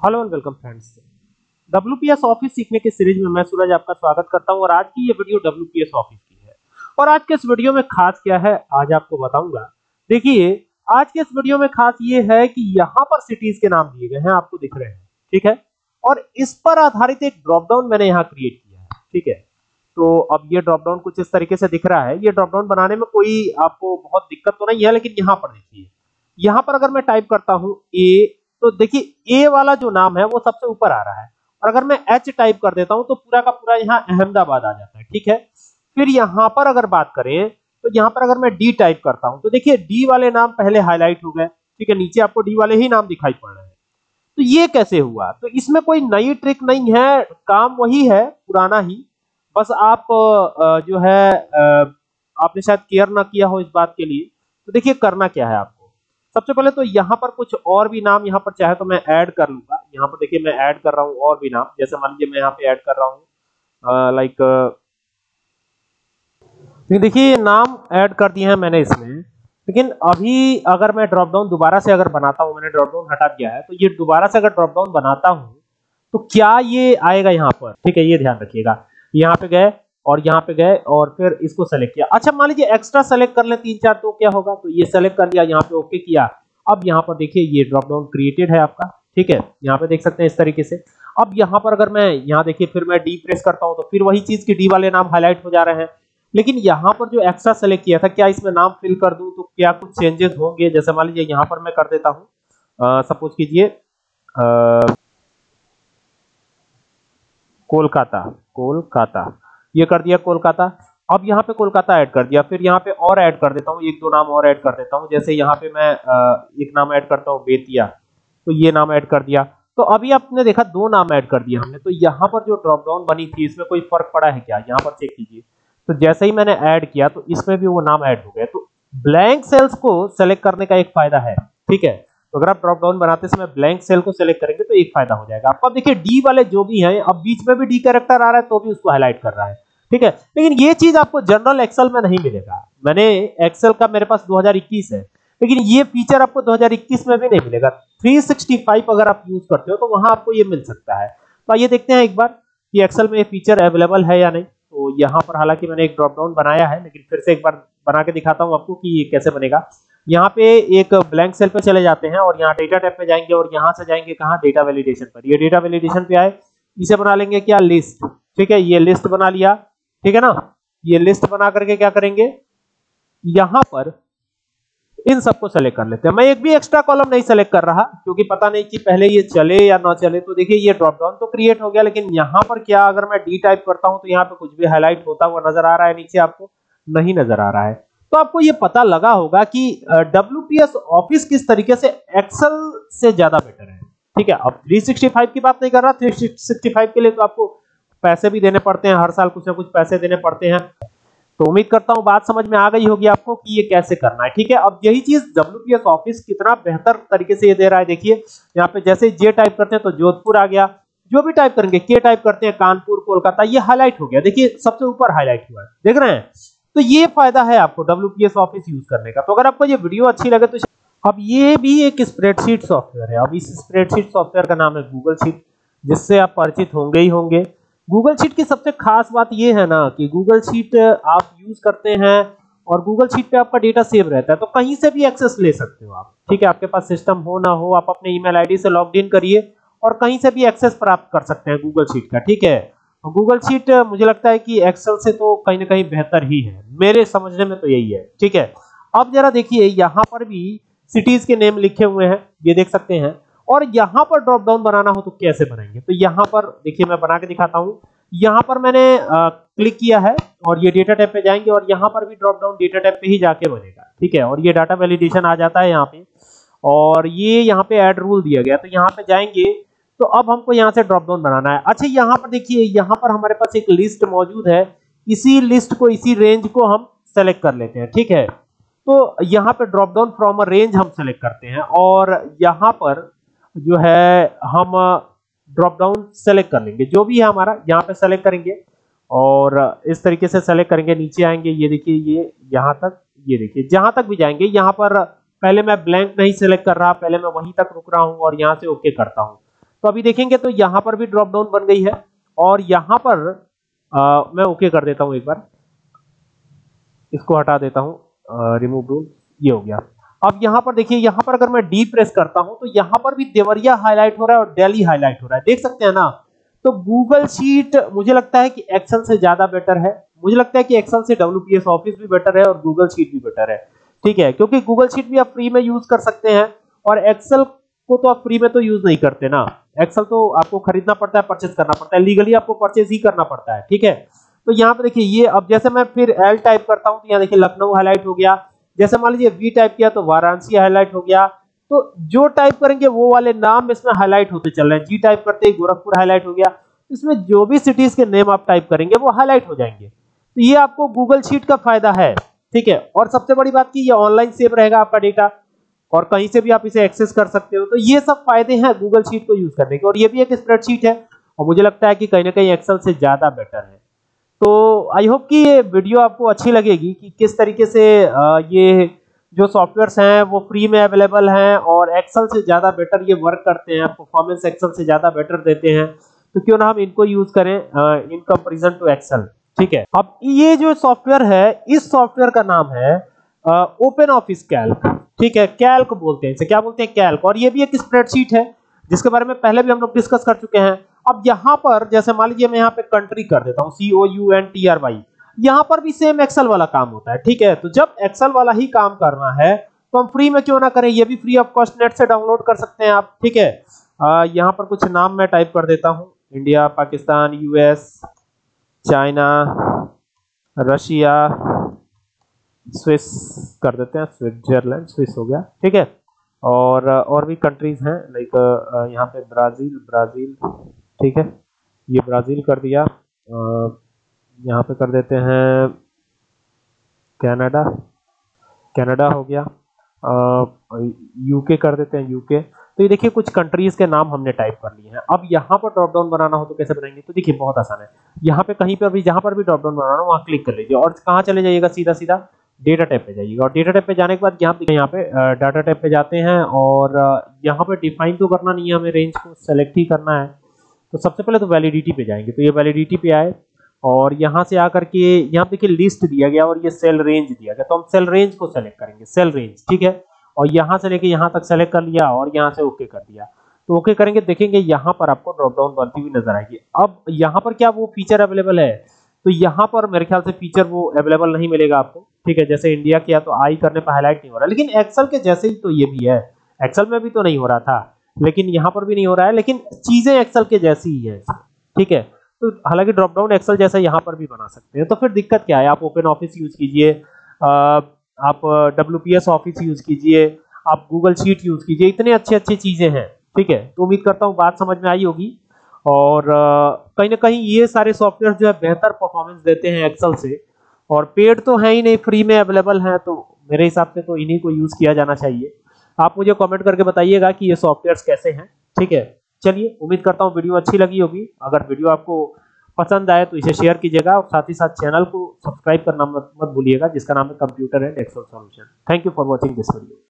Hello and welcome friends. WPS office सीखने के series में मैं सूरज आपका स्वागत करता हूँ और आज की ये वीडियो WPS ऑफ़िस की है। और आज के इस वीडियो में खास क्या है, आज आपको बताऊँगा। देखिए, आज के इस वीडियो में खास ये है कि यहाँ पर सिटीज़ के नाम दिए गए हैं, आपको दिख रहे हैं, ठीक है? और इस पर आधारित एक ड्रॉपडाउन मैंने यहाँ क्रिएट किया है, ठीक है? तो अब ये ड्रॉपडाउन कुछ इस तरीके से दिख रहा है। ये ड्रॉपडाउन बनाने में कोई आपको बहुत दिक्कत तो नहीं है, लेकिन यहाँ पर देखिए। यहाँ पर अगर मैं टाइप करता हूँ ए तो देखिए ए वाला जो नाम है, वो सबसे ऊपर आ रहा है। और अगर मैं एच टाइप कर देता हूँ तो पूरा का पूरा यहाँ अहमदाबाद आ जाता है, ठीक है? फिर यहाँ पर अगर बात करें तो यहाँ पर अगर मैं डी टाइप करता हूँ तो देखिए डी वाले नाम पहले हाईलाइट हो गए, ठीक है? नीचे आपको डी वाले ही नाम दिखाई पड़ रहे हैं। तो ये कैसे हुआ? तो इसमें कोई नई ट्रिक नहीं है, काम वही है, पुराना ही। बस आप जो है आपने शायद केयर ना किया हो इस बात के लिए। तो देखिए, करना क्या है आपको? सबसे पहले तो यहाँ पर कुछ और भी नाम यहाँ पर चाहे तो मैं ऐड कर लूँगा। यहाँ पर देखिए मैं ऐड कर रहा हूँ और भी नाम। जैसे मान लीजिए मैं यहाँ पे ऐड कर रहा हूँ लाइक देखिए नाम ऐड कर दिए हैं मैंने इसमें। लेकिन अभी अगर मैं ड्रॉप डाउन दोबारा से अगर बनाता हूँ, मैंने ड्रॉप डाउन हटा दिया है तो ये दोबारा से अगर ड्रॉप डाउन बनाता हूँ तो क्या ये आएगा यहाँ पर? ठीक है, ये ध्यान रखिएगा। यहाँ पे गए और यहाँ पे गए और फिर इसको सेलेक्ट किया। अच्छा मान लीजिए एक्स्ट्रा सेलेक्ट कर ले तीन चार तो क्या होगा? तो ये सेलेक्ट कर लिया, यहाँ पे ओके किया। अब यहाँ पर देखिए, ये ड्रॉप डाउन क्रिएटेड है आपका, ठीक है? यहाँ पे देख सकते हैं इस तरीके से। अब यहाँ पर अगर मैं, यहाँ देखिए, फिर मैं डी प्रेस करता हूँ तो फिर वही चीज़ की डी वाले नाम हाईलाइट हो जा रहे हैं। लेकिन यहाँ पर जो एक्स्ट्रा सेलेक्ट किया था, क्या इसमें नाम फिल कर दूँ? तो क्या कुछ चेंजेस होंगे? जैसे मान लीजिए, यहाँ पर मैं कर देता हूँ। सपोज़ कीजिए कोलकाता कोलकाता। ये कर दिया कोलकाता। अब यहाँ पे कोलकाता ऐड कर दिया। फिर यहाँ पे और ऐड कर देता हूँ, एक दो नाम और ऐड कर देता हूँ। जैसे यहाँ पे मैं एक नाम ऐड करता हूँ, बेतिया। तो ये नाम ऐड कर दिया। तो अभी आपने देखा दो नाम ऐड कर दिया हमने। तो यहाँ पर जो ड्रॉप डाउन बनी थी, इसमें कोई फ़र्क पड़ा है क्या? यहाँ पर चेक कीजिए। तो जैसे ही मैंने ऐड किया तो इसमें भी वो नाम ऐड हो गया। तो ब्लैंक सेल्स को सेलेक्ट करने का एक फ़ायदा है। ठीक है? तो अगर आप ड्रॉप डाउन बनाते समय ब्लैंक सेल को सिलेक्ट करेंगे तो एक फ़ायदा हो जाएगा। आपको देखिए डी वाले जो भी हैं, अब बीच में भी डी कैरेक्टर आ रहा है तो भी उसको हाईलाइट कर रहा है। ठीक है? लेकिन ये चीज़ आपको जनरल एक्सेल में नहीं मिलेगा। मैंने एक्सेल का मेरे पास 2021 है, लेकिन ये फीचर आपको 2021 में भी नहीं मिलेगा। 365 अगर आप यूज़ करते हो तो वहाँ आपको ये मिल सकता है। तो आइए देखते हैं एक बार कि एक्सेल में ये फीचर अवेलेबल है या नहीं। तो यहाँ पर हालाँकि मैंने एक ड्रॉप डाउन बनाया है, लेकिन फिर से एक बार बना के दिखाता हूँ आपको कि ये कैसे बनेगा। यहाँ पे एक ब्लैंक सेल पे चले जाते हैं और यहाँ डेटा टैब पे जाएँगे और यहाँ से जाएँगे कहाँ डेटा वैलिडेशन पर। ये डेटा वैलिडेशन पे आए। इसे बना लेंगे क्या? लिस्ट ठीक है, ये लिस्ट बना लिया। ठीक है ना? ये लिस्ट बना करके क्या करेंगे? यहाँ पर इन सबको सेलेक्ट कर लेते हैं। मैं एक भी एक्स्ट्रा कॉलम नहीं सेलेक्ट कर रहा, क्योंकि पता नहीं कि पहले ये चले या ना चले। तो देखिए, ये ड्रॉप डाउन तो क्रिएट हो गया, लेकिन यहाँ पर क्या, अगर मैं डी टाइप करता हूँ तो यहाँ पे कुछ भी हाईलाइट होता हुआ नज़र आ रहा है नीचे आपको। नहीं नज़र आ रहा है। तो आपको ये पता लगा होगा कि डब्ल्यू ऑफ़िस किस तरीके से एक्सेल से ज़्यादा बेटर है। ठीक है, अब 365 की बात नहीं कर रहा 365 के लिए तो आपको पैसे भी देने पड़ते हैं, हर साल कुछ ना कुछ पैसे देने पड़ते हैं। तो उम्मीद करता हूँ बात समझ में आ गई होगी आपको कि ये कैसे करना है। ठीक है, अब यही चीज़ डब्ल्यूपीएस ऑफ़िस कितना बेहतर तरीके से ये दे रहा है। देखिए, यहाँ पे जैसे जे टाइप करते हैं तो जोधपुर आ गया। जो भी टाइप करेंगे के टाइप करते हैं, कानपुर, कोलकाता, ये हाईलाइट हो गया। देखिए, सबसे ऊपर हाईलाइट हुआ है। देख रहे हैं? तो ये फ़ायदा है आपको डब्ल्यूपीएस ऑफ़िस यूज़ करने का। तो अगर आपको ये वीडियो अच्छी लगे तो अब ये भी एक स्प्रेडशीट सॉफ्टवेयर है। अब इस स्प्रेडशीट सॉफ्टवेयर का नाम है गूगल शीट जिससे आप परिचित होंगे ही होंगे। गूगल शीट की सबसे खास बात ये है ना कि गूगल शीट आप यूज़ करते हैं और गूगल शीट पे आपका डेटा सेव रहता है तो कहीं से भी एक्सेस ले सकते हो आप। ठीक है, आपके पास सिस्टम हो ना हो, आप अपने ईमेल आईडी से लॉग इन करिए और कहीं से भी एक्सेस प्राप्त कर सकते हैं गूगल शीट का। ठीक है गूगल शीट मुझे लगता है कि एक्सेल से तो कहीं ना कहीं बेहतर ही है। मेरे समझने में तो यही है ठीक है? अब जरा देखिए यहाँ पर भी सिटीज़ के नेम लिखे हुए हैं ये देख सकते हैं। और यहाँ पर ड्रॉप डाउन बनाना हो तो कैसे बनाएँगे? तो यहाँ पर देखिए मैं बना के दिखाता हूँ। यहाँ पर मैंने आ, क्लिक किया है और ये डेटा टैब पे जाएँगे और यहाँ पर भी ड्रॉप डाउन डेटा टैब पे ही जाके बनेगा ठीक है? और ये डाटा वैलिडेशन आ जाता है यहाँ पे। और ये यहाँ पे ऐड रूल दिया गया। तो यहाँ पे जाएँगे तो अब हमको यहाँ से ड्रॉप डाउन बनाना है। अच्छा यहाँ पर देखिए, यहाँ पर हमारे पास एक लिस्ट मौजूद है। इसी लिस्ट को, इसी रेंज को हम सेलेक्ट कर लेते हैं, ठीक है? तो यहाँ पे drop down from a range हम सेलेक्ट करते हैं और यहाँ पर जो है, हम ड्रॉप डाउन सेलेक्ट कर लेंगे। जो भी है हमारा, यहाँ पे सेलेक्ट करेंगे और इस तरीके से सेलेक्ट करेंगे, नीचे आएँगे। ये देखिए, ये यहाँ तक, ये देखिए, जहाँ तक भी जाएँगे। यहाँ पर पहले मैं ब्लैंक नहीं सेलेक्ट कर रहा, पहले मैं वहीं तक रुक रहा हूँ और यहाँ से ओके करता हूँ। तो अभी देखेंगे तो यहाँ पर भी ड्रॉप डाउन बन गई है और यहाँ पर आ, मैं ओके कर देता हूँ एक बार। इसको हटा देता हूँ रिमूव रूल ये हो गया। अब यहाँ पर देखिए यहाँ पर अगर मैं डी प्रेस करता हूँ तो यहाँ पर भी देवरिया हाईलाइट हो रहा है और दिल्ली हाईलाइट हो रहा है। देख सकते हैं ना? तो गूगल शीट मुझे लगता है कि एक्सेल से ज़्यादा बेटर है। मुझे लगता है कि एक्सेल से डब्ल्यूपीएस ऑफ़िस भी बेटर है और गूगल शीट भी बेटर है। ठीक है? क्योंकि गूगल शीट भी आप फ्री में यूज़ कर सकते हैं और एक्सेल को तो आप फ्री में तो यूज़ नहीं करते ना। एक्सेल तो आपको खरीदना पड़ता है परचेज करना पड़ता है। लीगली आपको परचेज ही करना पड़ता है, ठीक है? तो यहाँ पे देखिए, ये अब जैसे मैं फिर एल टाइप करता हूँ तो यहाँ देखिए लखनऊ हाईलाइट हो गया। जैसे मान लीजिए वी टाइप किया तो वाराणसी हाईलाइट हो गया। तो जो टाइप करेंगे, वो वाले नाम इसमें हाईलाइट होते चल रहे हैं। जी टाइप करते ही गोरखपुर हाईलाइट हो गया। इसमें जो भी सिटीज़ के नेम आप टाइप करेंगे, वो हाईलाइट हो जाएँगे। तो ये आपको गूगल शीट का फ़ायदा है, ठीक है? और सबसे बड़ी बात की ये ऑनलाइन सेव रहेगा आपका डेटा और कहीं से भी आप इसे एक्सेस कर सकते हो। तो ये सब फ़ायदे हैं गूगल शीट को यूज़ करने के। और ये भी एक स्प्रेडशीट है और मुझे लगता है कि कहीं ना कहीं एक्सेल से ज़्यादा बेटर है। तो आई होप कि ये वीडियो आपको अच्छी लगेगी कि किस तरीके से ये जो सॉफ्टवेयर्स हैं वो फ्री में अवेलेबल हैं और एक्सेल से ज़्यादा बेटर ये वर्क करते हैं परफॉर्मेंस एक्सेल से ज़्यादा बेटर देते हैं। तो क्यों ना हम इनको यूज़ करें इन कंपेरिजन टू एक्सेल ठीक है? अब ये जो सॉफ्टवेयर है, इस सॉफ्टवेयर का नाम है ओपन ऑफ़िस कैल्क ठीक है कैल्क बोलते हैं इसे। क्या बोलते हैं कैल्क और ये भी एक स्प्रेडशीट है, जिसके बारे में पहले भी हम लोग डिस्कस कर चुके हैं। अब यहाँ पर, जैसे मान लीजिए मैं यहाँ पे कंट्री कर देता हूँ C O U N T R Y यहाँ पर भी सेम एक्सेल वाला काम होता है, ठीक है? तो जब एक्सेल वाला ही काम करना है तो हम फ्री में क्यों ना करें? ये भी फ्री ऑफ़ कॉस्ट नेट से डाउनलोड कर सकते हैं आप, ठीक है? यहाँ पर कुछ नाम मैं टाइप कर देता हूँ। India Pakistan US China Russia Swiss कर देते हैं, स्विट्जरलैंड, स्विस हो गया, ठीक है? और और भी कंट्रीज़ हैं लाइक यहाँ पे ब्राज़ील ब्राज़ील, ठीक है? ये ब्राज़ील कर दिया। यहाँ पे कर देते हैं कनाडा। कनाडा हो गया। यूके कर देते हैं यूके तो ये देखिए, कुछ कंट्रीज़ के नाम हमने टाइप कर लिए हैं। अब यहाँ पर ड्रॉप डाउन बनाना हो तो कैसे बनाएँगे? तो देखिए, बहुत आसान है। यहाँ पे कहीं पर भी, जहाँ पर भी ड्रॉप डाउन बनाना हो, वहाँ क्लिक कर लीजिए। और कहाँ चले जाइएगा? सीधा सीधा डेटा टैब पे जाइएगा। और डेटा टैब पे जाने के बाद यहाँ यहाँ पे डाटा टैब पे जाते हैं और यहाँ पे डिफाइन तो करना नहीं है हमें रेंज को सेलेक्ट ही करना है। तो सबसे पहले तो वैलिडिटी पे जाएँगे। तो ये वैलिडिटी पे आए और यहाँ से आकर के, यहाँ देखिए लिस्ट दिया गया और ये सेल रेंज दिया गया। तो हम सेल रेंज को सेलेक्ट करेंगे। सेल रेंज ठीक है? और यहाँ से लेके यहाँ तक सेलेक्ट कर लिया और यहाँ से ओके कर दिया। तो ओके करेंगे, देखेंगे यहाँ पर आपको ड्रॉप डाउन बनती हुई नज़र आएगी। अब यहाँ पर क्या वो फीचर अवेलेबल है? तो यहाँ पर मेरे ख्याल से फीचर वो अवेलेबल नहीं मिलेगा आपको। ठीक है, जैसे इंडिया किया तो आई करने पर हाईलाइट नहीं हो रहा। लेकिन एक्सल के जैसे ही तो ये भी है। एक्सल में भी तो नहीं हो रहा था, लेकिन यहाँ पर भी नहीं हो रहा है, लेकिन चीज़ें एक्सल के जैसी ही है। ठीक है तो हालाँकि ड्रॉप डाउन एक्सेल जैसा यहाँ पर भी बना सकते हैं। तो फिर दिक्कत क्या है? आप ओपन ऑफ़िस यूज़ कीजिए आप WPS ऑफ़िस यूज़ कीजिए, आप गूगल शीट यूज़ कीजिए, इतने अच्छे अच्छे चीज़ें हैं। ठीक है तो उम्मीद करता हूँ बात समझ में आई होगी। और कहीं ना कहीं ये सारे सॉफ्टवेयर जो है बेहतर परफॉर्मेंस देते हैं एक्सेल से। और पेड तो है ही नहीं फ्री में अवेलेबल है तो मेरे हिसाब से तो इन्हीं को यूज़ किया जाना चाहिए। आप मुझे कमेंट करके बताइएगा कि ये सॉफ्टवेयर्स कैसे हैं। ठीक है? चलिए उम्मीद करता हूँ वीडियो अच्छी लगी होगी। अगर वीडियो आपको पसंद आए तो इसे शेयर कीजिएगा और साथ ही साथ चैनल को सब्सक्राइब करना मत, मत भूलिएगा जिसका नाम है computer and Excel solution thank you for watching this video